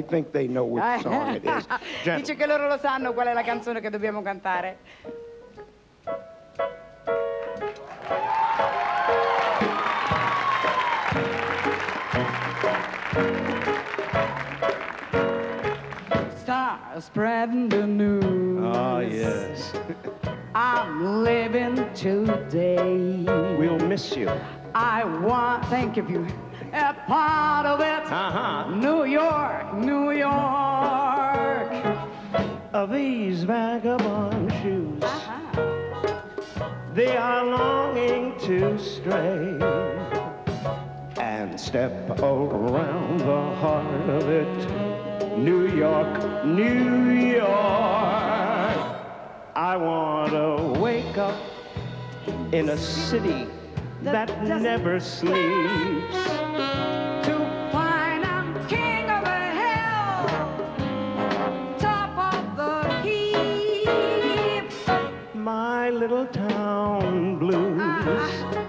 I think they know which song it is. Dice che loro lo sanno qual è la canzone che dobbiamo cantare. Start spreading the news. Oh, yes. I'm living today. We'll miss you. I want, thank you, you a part of it. Uh-huh. New York, New York. Of these vagabond shoes, Uh-huh. they are longing to stray and step around the heart of it. New York, New York. I want to wake up in a city that never sleeps. To find I'm king of the hill, top of the heap. My little town blues, they're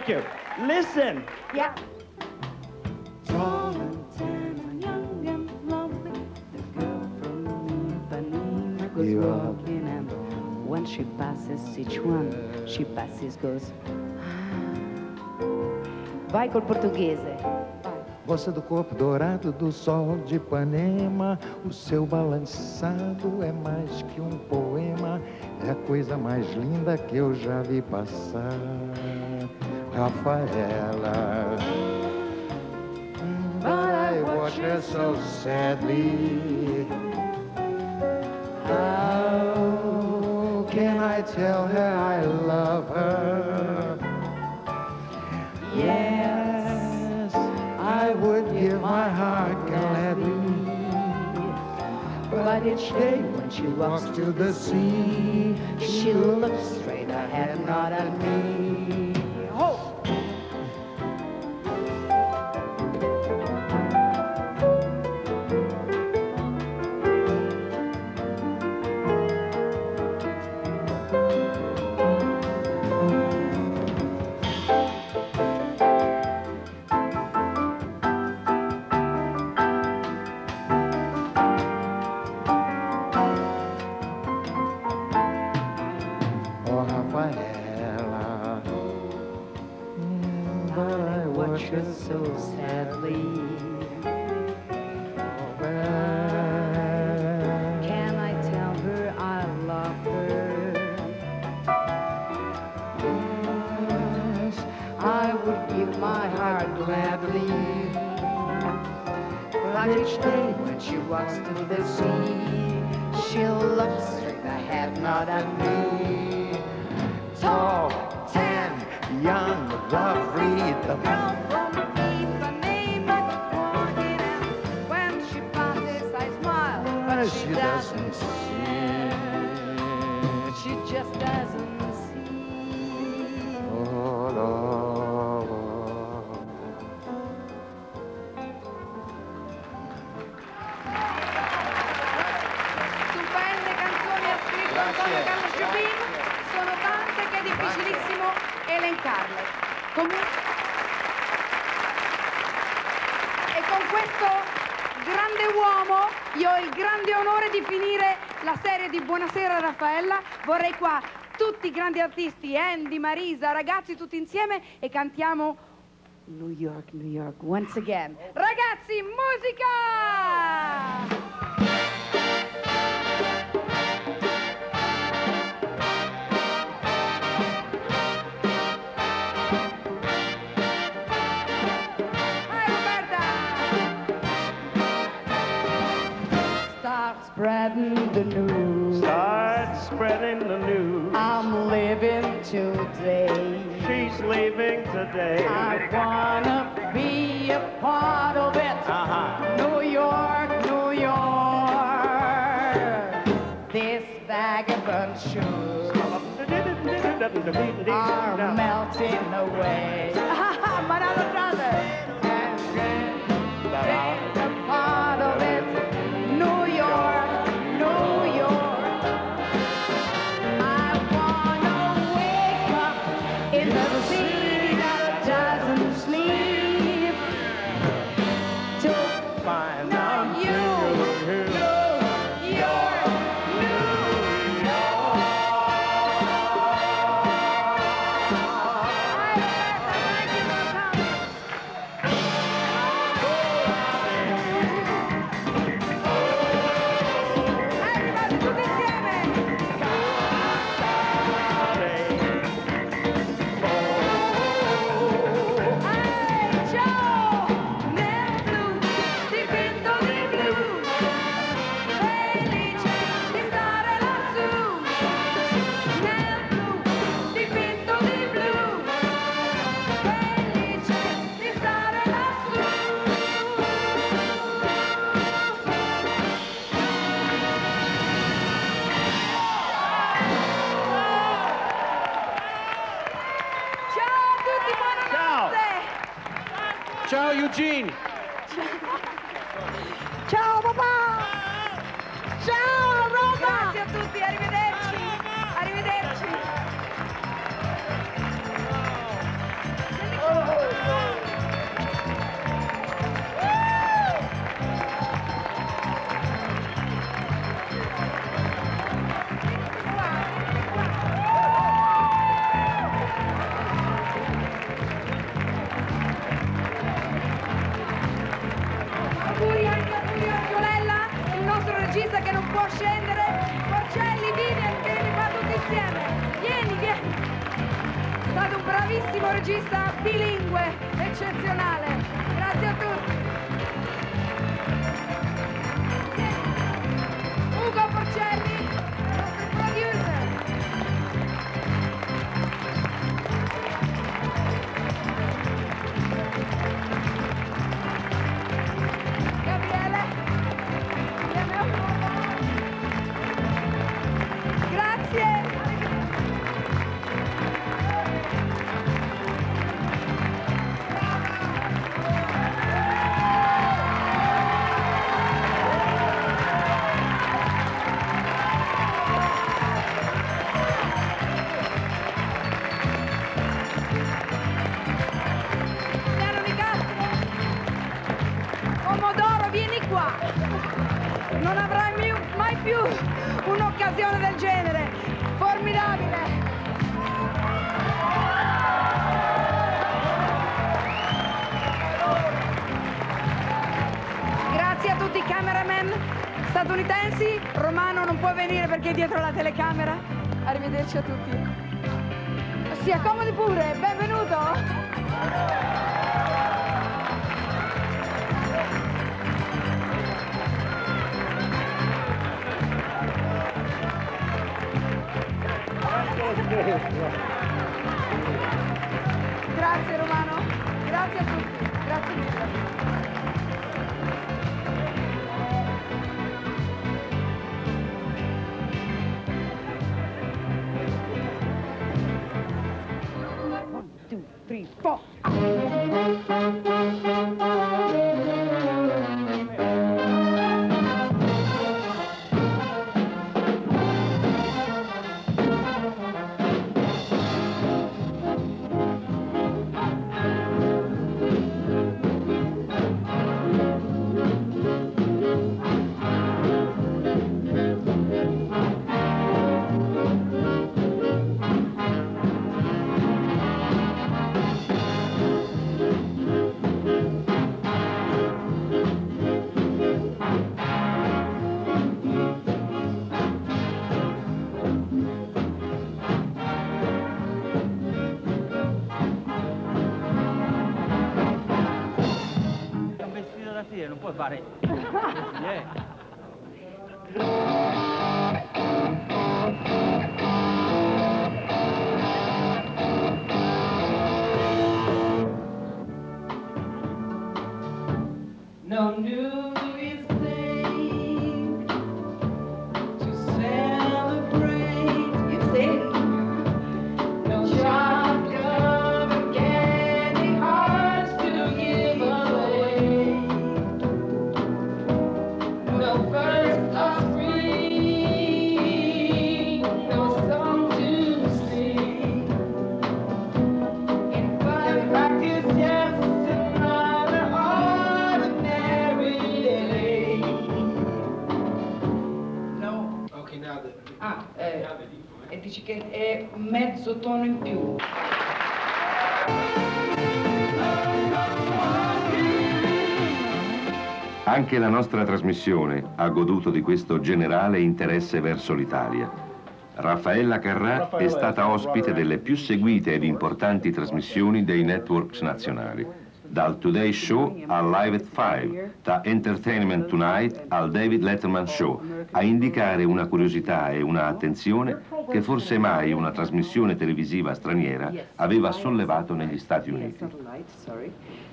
thank you. Listen. Yeah. walking and when she passes each one, she passes goes. Vai col portoghese. Gosta do corpo dourado do sol de Ipanema. O seu balançado é mais que um poema. É a coisa mais linda que eu já vi passar. Rafaela. But I watch her so sadly. How can I tell her I love her? Yes, I would give my heart gladly. But each day when she walks to the sea, she looks straight ahead, not at me. so sadly. Over. Can I tell her I love her? Mm, I would give my heart gladly. But each day when she walks to the sea, she looks look straight ahead, not at me. Tall, tan, young, lovely, the girl. She, she doesn't doesn't see. She just doesn't see. Oh, love. Stupende canzoni ha scritto Antonio Carlo Jobim, sono tante che è difficilissimo elencarle. Comunque... E con questo grande uomo io ho il grande onore di finire la serie di Buonasera Raffaella. Vorrei qua tutti i grandi artisti, Andy, Marisa, ragazzi tutti insieme e cantiamo New York, New York, once again. Ragazzi, musica! Spreading the news. Start spreading the news. I'm living today. She's leaving today. I wanna be a part of it. Uh-huh. New York, New York. This vagabond shoes are melting away. Può scendere. Porcelli, Vivian, che li fa tutti insieme. Vieni, vieni. È stato un bravissimo regista bilingue, eccezionale. Grazie a tutti. Non avrai mai più un'occasione del genere. Formidabile. Grazie a tutti i cameraman statunitensi. Romano non può venire perché è dietro la telecamera. Arrivederci a tutti. Si accomodi pure, benvenuto. Grazie Romano, grazie a tutti, grazie mille. One, two, three, four. Anche la nostra trasmissione ha goduto di questo generale interesse verso l'Italia. Raffaella Carrà è stata ospite delle più seguite ed importanti trasmissioni dei networks nazionali, dal Today Show al Live at 5, da Entertainment Tonight al David Letterman Show, a indicare una curiosità e una attenzione che forse mai una trasmissione televisiva straniera aveva sollevato negli Stati Uniti.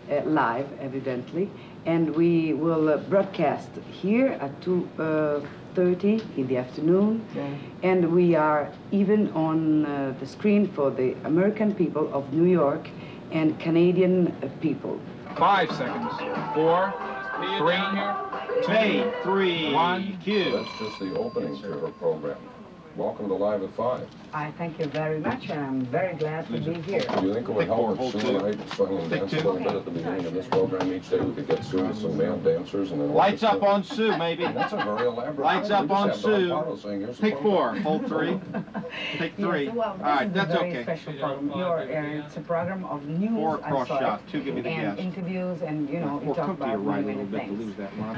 Satellite, sorry, uh, live, evidently, and we will uh, broadcast here at 2.30 in the afternoon, and we are even on uh, the screen for the American people of New York and Canadian uh, people. Five seconds. Four, three, two, three, one, cue. That's just the opening to her program. Welcome to Live at Five. I thank you very much, and I'm very glad to be here. Do you think it would Pick help hold if Sue two. and I sung and Pick danced a little bit at the beginning of this program each day? We could get Sue with some male dancers and then... Lights up on Sue, maybe. That's a very elaborate... Lights up on Sue. Saying, Pick four, hold three. Pick three. Yes, well, All this is that's a very okay. special program. Your, uh, it's a program of news Four and cross shot, two give me the and gas. interviews, and you know, we Or talk about right a many, little many bit to things. lose that one.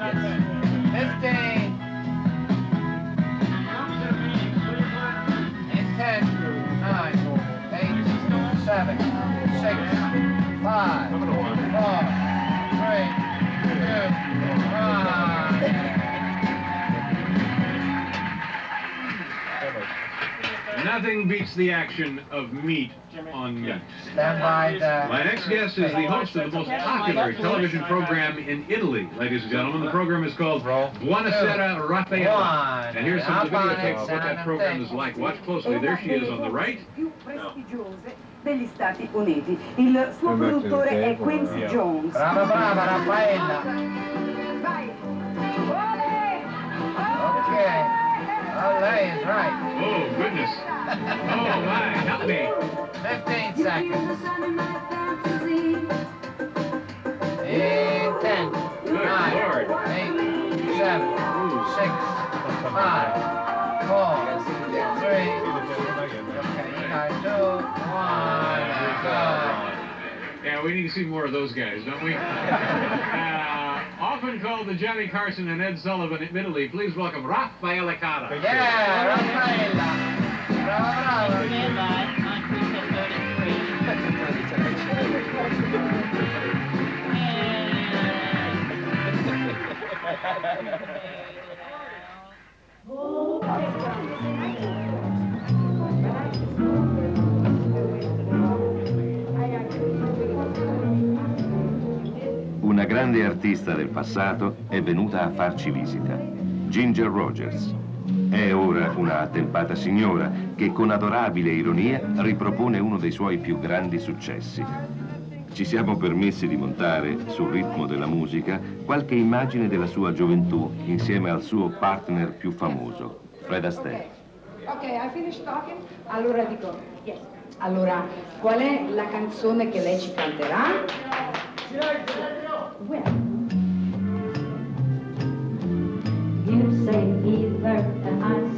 Fifteen. And seven, six, five, four, three, two, one. Nothing beats the action of meat on meat. Stand by the... My next guest is the host of the most popular television program in Italy, ladies and gentlemen. The program is called Buonasera Raffaella. And here's some of the videotape of what that program is like. Watch closely. There she is on the right. più prestigiose degli Stati Uniti. Il suo produttore è Quincy Jones. Brava, brava, Raffaella! Vai! Ok! Oh, lei is right. Oh, goodness. Oh, my, help me. 15 seconds. And 10, Good 9, 8, 7, Ooh. 6, 5, 4, 3, Yeah, we need to see more of those guys, don't we? uh, often called the Johnny Carson and Ed Sullivan of Italy, please welcome Rafael Cara. Yeah, Raffaele. grande artista del passato è venuta a farci visita, Ginger Rogers. È ora una attempata signora che con adorabile ironia ripropone uno dei suoi più grandi successi. Ci siamo permessi di montare, sul ritmo della musica, qualche immagine della sua gioventù insieme al suo partner più famoso, Fred Astaire. Ok, I finished talking. Allora dico, yes. Allora, qual è la canzone che lei ci canterà? with. You say either, and I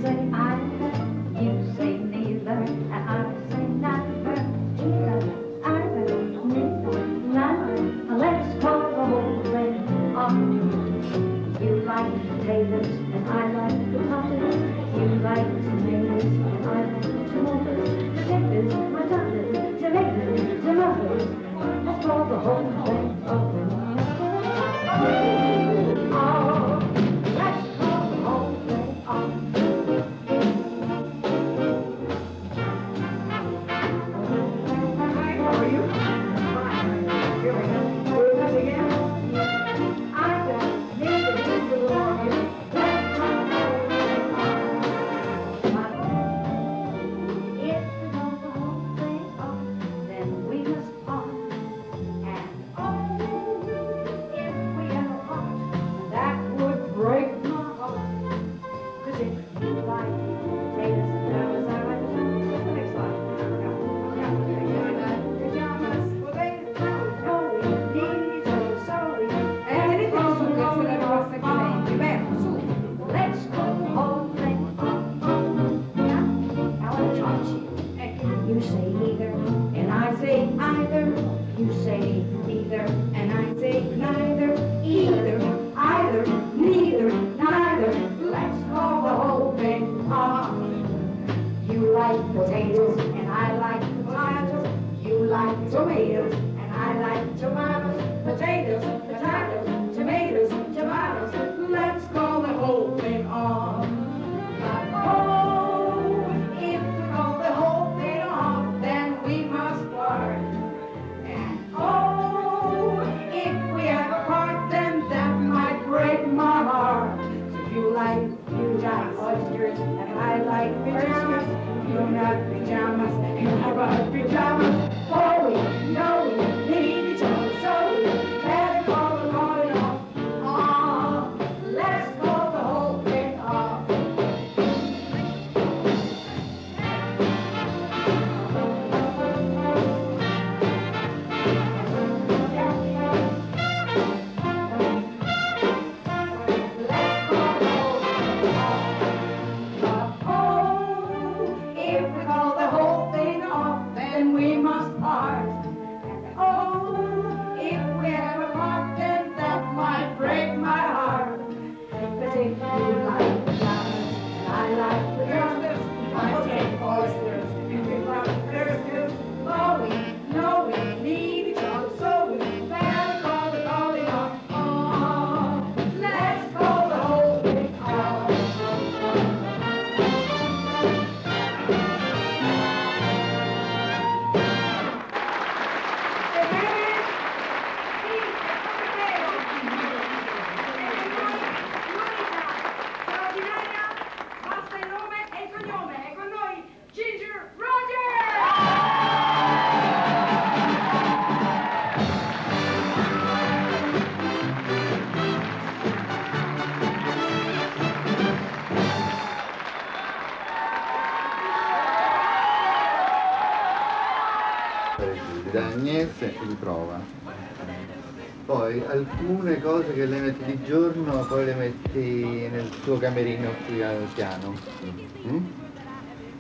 cose che le metti di giorno poi le metti nel tuo camerino qui al piano. Mm? mm?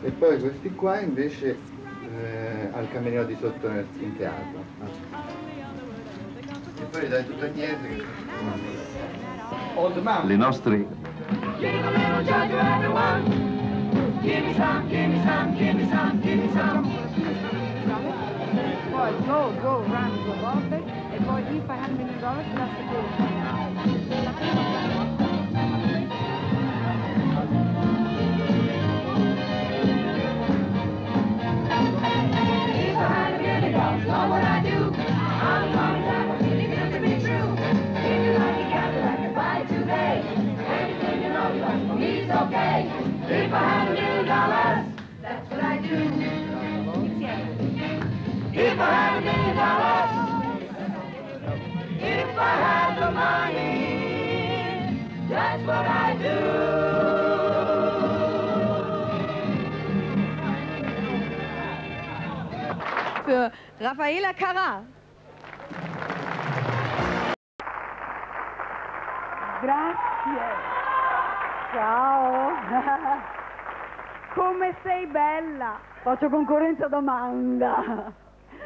E poi questi qua invece eh, al camerino di sotto nel, in teatro. E poi li dai tutto dietro. Mm. Le nostre... Boy, go, go, run, go, vamos para segunda. That's what I Für Raffaela Carrà. Grazie. Ciao. Come sei bella. Faccio concorrenza domanda.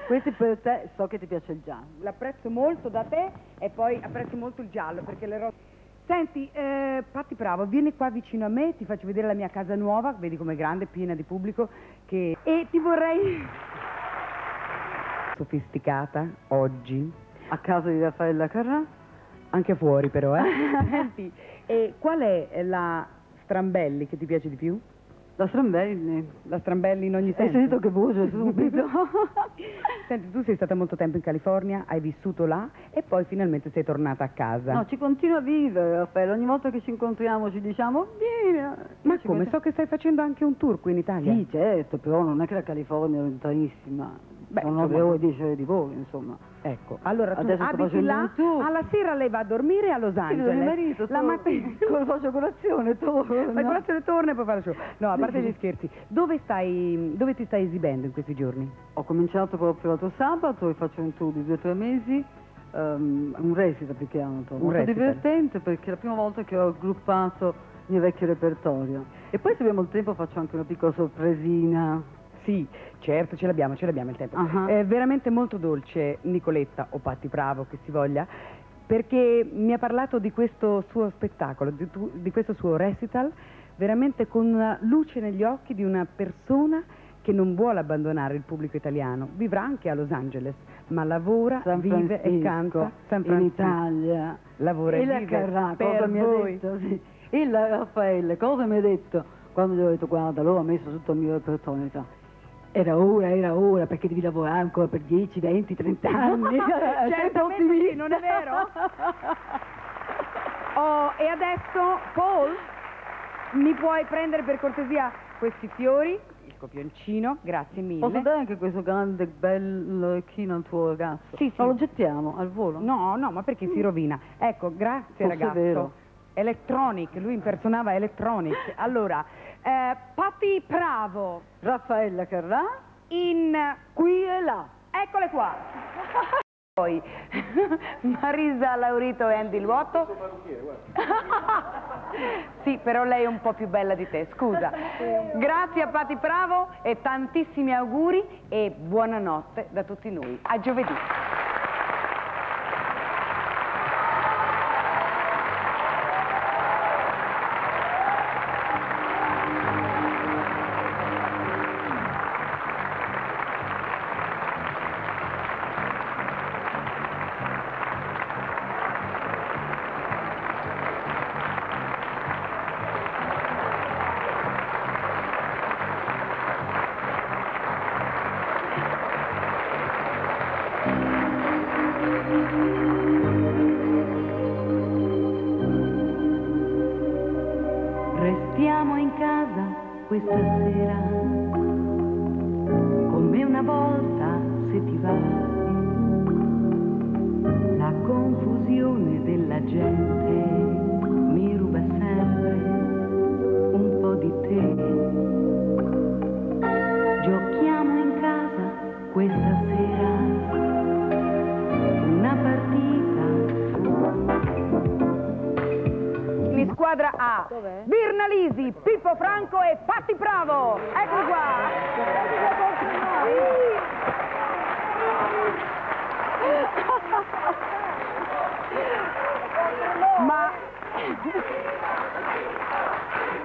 Questi per te, so che ti piace il giallo. L'apprezzo molto da te e poi apprezzo molto il giallo perché le rose... Senti, eh, Patti Bravo, vieni qua vicino a me, ti faccio vedere la mia casa nuova, vedi com'è grande, piena di pubblico, che... e ti vorrei... Sofisticata, oggi. A casa di Raffaella Carrà? Anche fuori però, eh. Senti, e qual è la Strambelli che ti piace di più? La Strambelli. La Strambelli in ogni Hai senso? sentito che voce subito? Senti, tu sei stata molto tempo in California, hai vissuto là e poi finalmente sei tornata a casa. No, ci continua a vivere, Raffaella. Ogni volta che ci incontriamo ci diciamo, vieni. Ma Ci come? metti- So che stai facendo anche un tour qui in Italia. Sì, certo, però non è che la California è lontanissima. Beh. 9 ore, 10 ore di volo, insomma. Ecco, allora tu Adesso abiti là, tour. alla sera lei va a dormire a Los Sì, Angeles. vedo mio marito, la mattina faccio colazione, torno. Fai colazione, torna e poi fa lo show. No, a parte Sì. gli scherzi, dove stai, dove ti stai esibendo in questi giorni? Ho cominciato proprio l'altro sabato e faccio un tour di due o tre mesi, ehm, un recital più che altro. Un Molto recital. divertente perché è la prima volta che ho aggruppato il mio vecchio repertorio. E poi se abbiamo il tempo faccio anche una piccola sorpresina. Sì, certo, ce l'abbiamo, ce l'abbiamo il tempo. Ah. È veramente molto dolce Nicoletta o Patti Bravo che si voglia, perché mi ha parlato di questo suo spettacolo, di, di questo suo recital, veramente con una luce negli occhi di una persona che non vuole abbandonare il pubblico italiano, vivrà anche a Los Angeles, ma lavora, vive e canta San in Francisco. Italia. Lavora e, e la vive Carrà, per cosa mi ha voi. detto? Sì. E la Raffaele, cosa mi ha detto? Quando gli ho detto, guarda, loro ha messo tutto il mio repertorio, era ora, era ora, perché devi lavorare ancora per 10, 20, 30 anni. Sempre Certamente sì, non è vero? Oh, e adesso, Paul, mi puoi prendere per cortesia questi fiori, il copioncino, grazie mille. Posso dare anche questo grande bello orecchino al tuo ragazzo? Sì, sì. Ma lo gettiamo al volo? No, no, ma perché si rovina? Ecco, grazie Forse è ragazzo. vero. Electronic, lui impersonava Electronic. Allora, eh, Patti Bravo. Raffaella Carrà? In Qui e là. Eccole qua. Poi Marisa Laurito e Andy Luotto. sì, però lei è un po' più bella di te, scusa. Grazie a Patti Bravo e tantissimi auguri e buonanotte da tutti noi. A giovedì.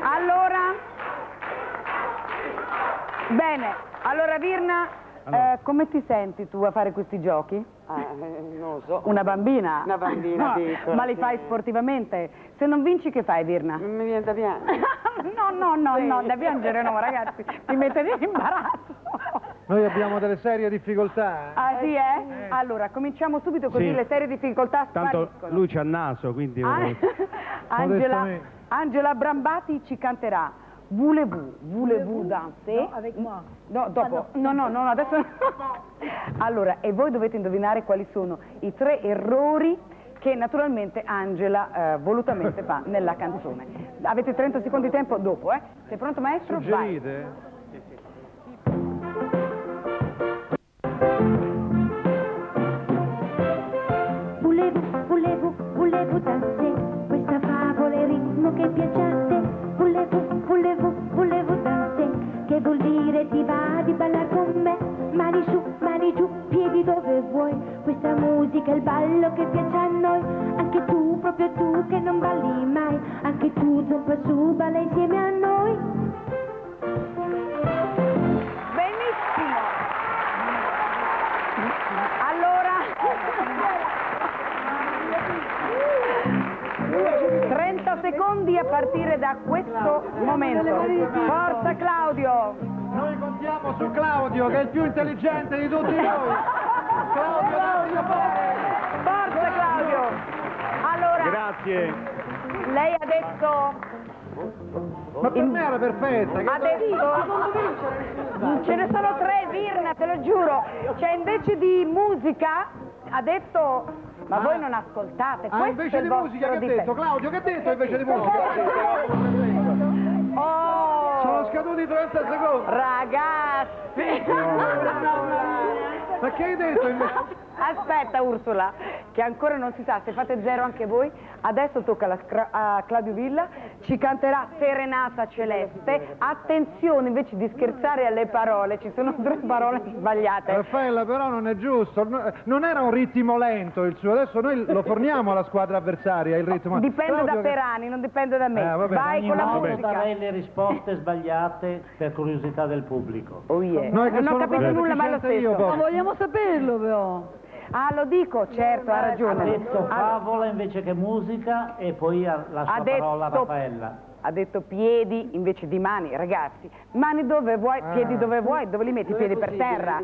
Allora bene, allora Virna, eh, come ti senti tu a fare questi giochi? non lo so. Una bambina? Una bambina No, piccola, Ma li sì. fai sportivamente? Se non vinci che fai, Virna? Mi viene da piangere. no, no, no, no, da piangere no, ragazzi, ti mettete in imbarazzo. Noi abbiamo delle serie difficoltà. eh. Ah sì, eh? Allora, cominciamo subito così Sì. le serie difficoltà Tanto spariscono. lui c'ha il naso, quindi... Ah, Angela, Modestamente. Angela Brambati ci canterà Voulez-vous, voulez-vous danser? No, avec moi. No, dopo. No, no, no, no, adesso Allora, e voi dovete indovinare quali sono i tre errori che naturalmente Angela eh, volutamente fa nella canzone. Avete 30 secondi di tempo dopo, eh? Sei pronto maestro? Vai. Suggerite? Intelligente di tutti noi. Claudio, dai, Forza Claudio. Allora, Grazie. lei ha detto Ma per me era perfetta. che ha detto ce ne sono tre Virna te lo giuro cioè invece di musica ha detto ma voi non ascoltate Ah, questo invece di musica che ha detto? Claudio, che ha detto invece di musica? Oh Sono scaduti 30 secondi. ragazzi Ma che hai detto? Aspetta Ursula che ancora non si sa se fate zero anche voi adesso tocca a Claudio Villa ci canterà Serenata Celeste attenzione invece di scherzare alle parole ci sono tre parole sbagliate Raffaella però non è giusto, no- non era un ritmo lento il suo, adesso noi lo forniamo alla squadra avversaria il ritmo. Dipende Claudio da che- Perani, non dipende da me. Eh, va bene. Vai Ogni con la musica. darei le risposte sbagliate per curiosità del pubblico. Oh yeah. Noi che non ho capito nulla, ma lo efficiente io, stesso. poi. Ma vogliamo saperlo però. Ah, lo dico, certo, ha Ha ragione. detto Ha, favola invece che musica e poi ha la sua ha parola a detto, Raffaella. Ha detto piedi invece di mani, ragazzi. Mani dove vuoi, piedi dove vuoi, dove li metti i piedi per terra?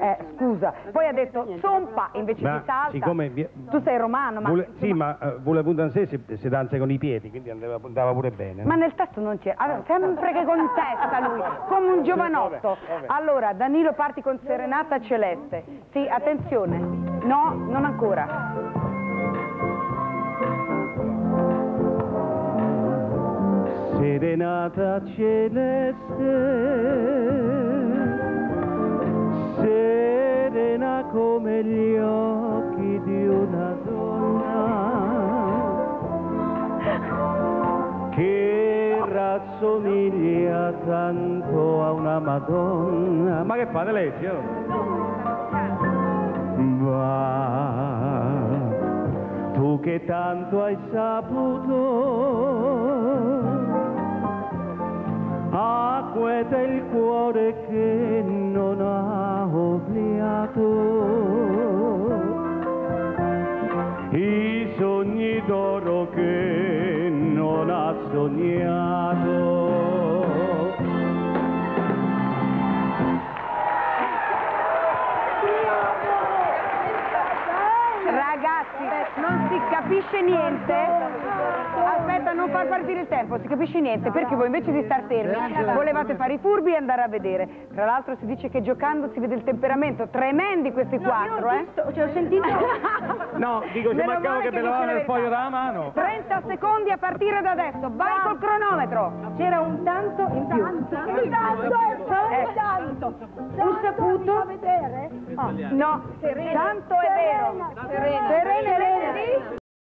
Eh, scusa. Poi ha detto zompa invece Ma di salta. siccome Tu sei romano, ma, Vole- sì, ma uh, volevo danser si, si danza con i piedi, quindi andava, andava pure bene. no? ma nel testo non c'è. Allora, sempre che contesta lui, come un giovanotto. Allora, Danilo parti con Serenata Celeste. Sì, attenzione. No, non ancora. Serenata celeste, serena come gli occhi di una donna che rassomiglia tanto a una Madonna. Ma che fate Alessio? Ma tu che tanto hai saputo acqueta il cuore che non ha obliato i sogni d'oro che non ha sognato Ragazzi, non si capisce niente. Non far partire il tempo, si capisce niente perché voi invece di star fermi volevate fare i furbi e andare a vedere. Tra l'altro si dice che giocando si vede il temperamento. Tremendi questi quattro, eh? Cioè, ho sentito... No, dico ci mancava che che me dice la lavava il foglio dalla mano. 30 secondi a partire da adesso, vai col cronometro. C'era un tanto in più. Un tanto, Eh. un tanto. Un saputo. vedere? No, tanto è vero. Serena. Serena. Serena.